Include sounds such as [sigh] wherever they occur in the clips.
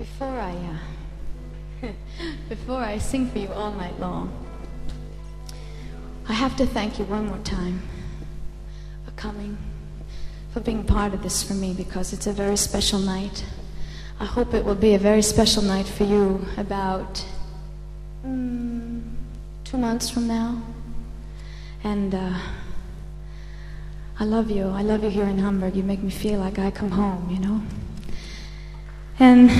Before I, uh, [laughs] before I sing for you all night long, I have to thank you one more time for coming, for being part of this for me because it's a very special night. I hope it will be a very special night for you about mm, two months from now. And uh, I love you. I love you here in Hamburg. You make me feel like I come home, you know? And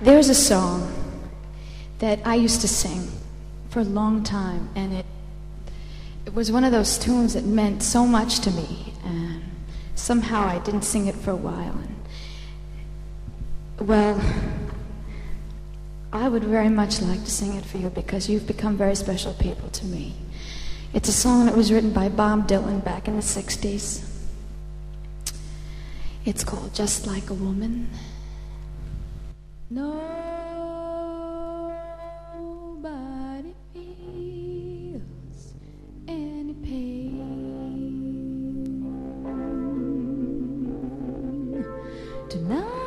there's a song that I used to sing for a long time, and it it was one of those tunes that meant so much to me, and somehow I didn't sing it for a while. And, well, I would very much like to sing it for you because you've become very special people to me. It's a song that was written by Bob Dylan back in the 60s. It's called Just Like a Woman. Nobody feels any pain tonight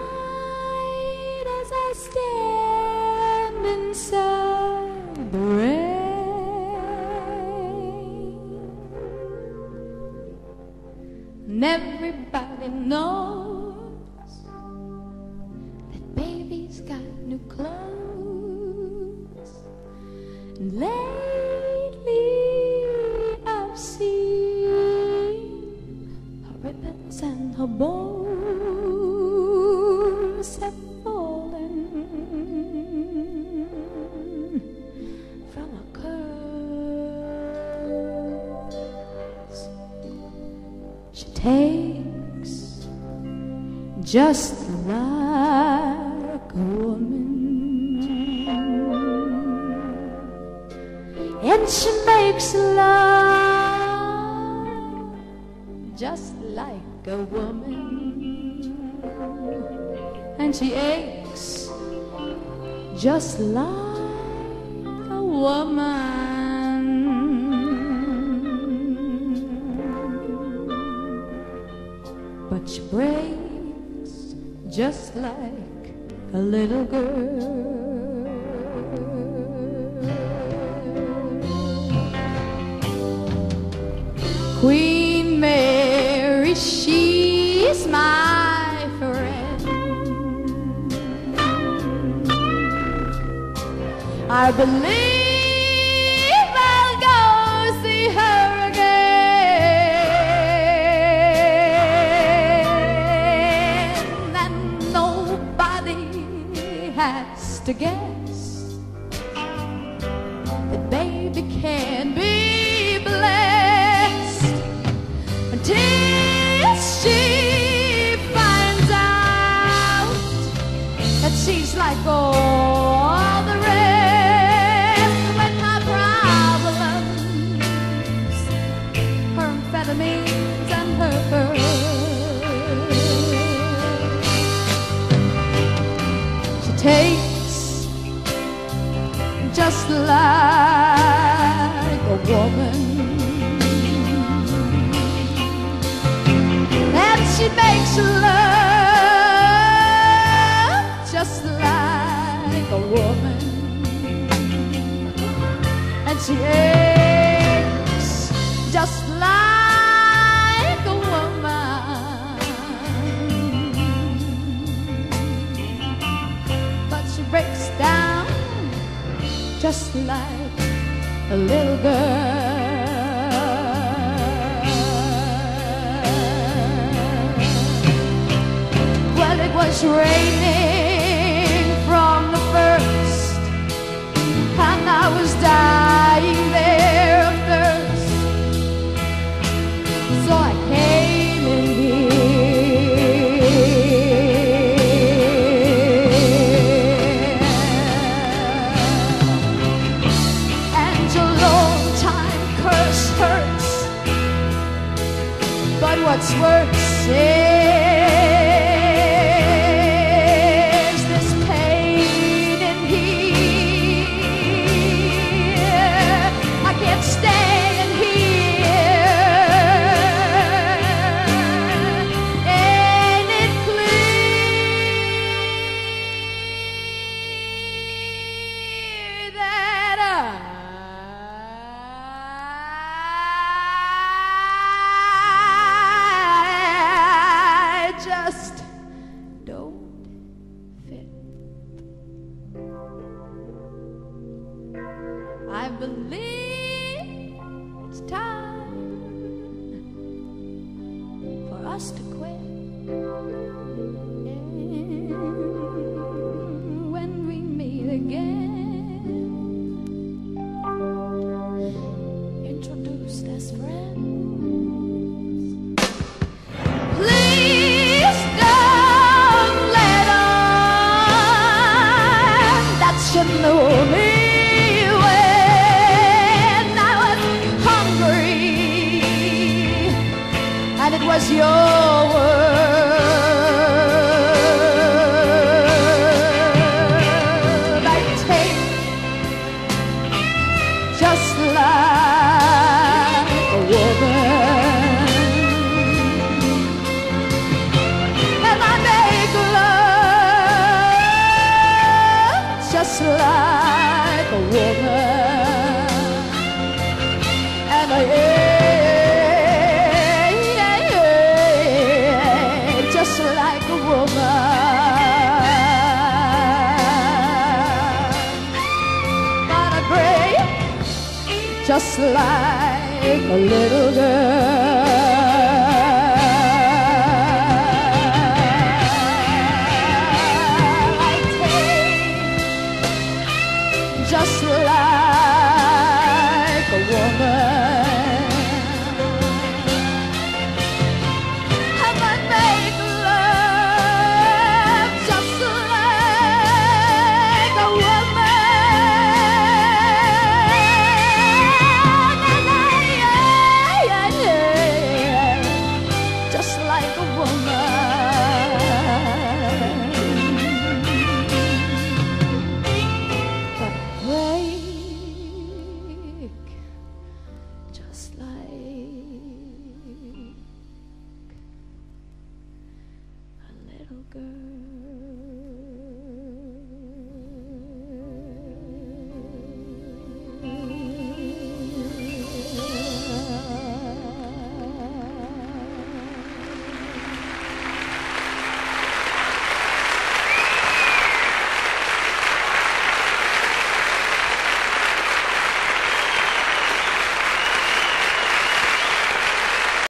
And everybody knows just like a woman. And she makes love just like a woman. And she aches just like a woman. But she breaks just like a little girl. Queen Mary, she's my friend. I believe guess that baby can be blessed until she finds out that she's like all the rest. With her problems, her amphetamines she makes love just like a woman. And she aches just like a woman. But she breaks down just like a little girl. Well, it was raining from the first, and I was dying there of thirst. So I came in here. And your long time curse hurts. But what's worse is fantastico. and it was your word. just like a little girl.